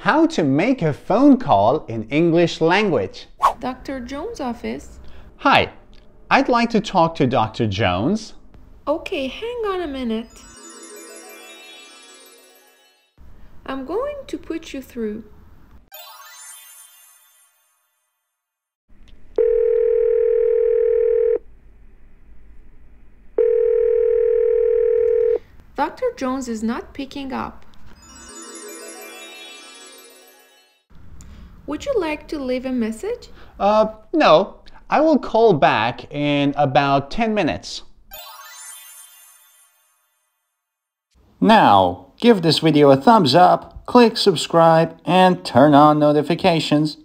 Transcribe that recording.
How to make a phone call in English language. Dr. Jones' office. Hi, I'd like to talk to Dr. Jones. Okay, hang on a minute. I'm going to put you through. Dr. Jones is not picking up. Would you like to leave a message? Uh, no, I will call back in about 10 minutes. Now, give this video a thumbs up, click subscribe, and turn on notifications.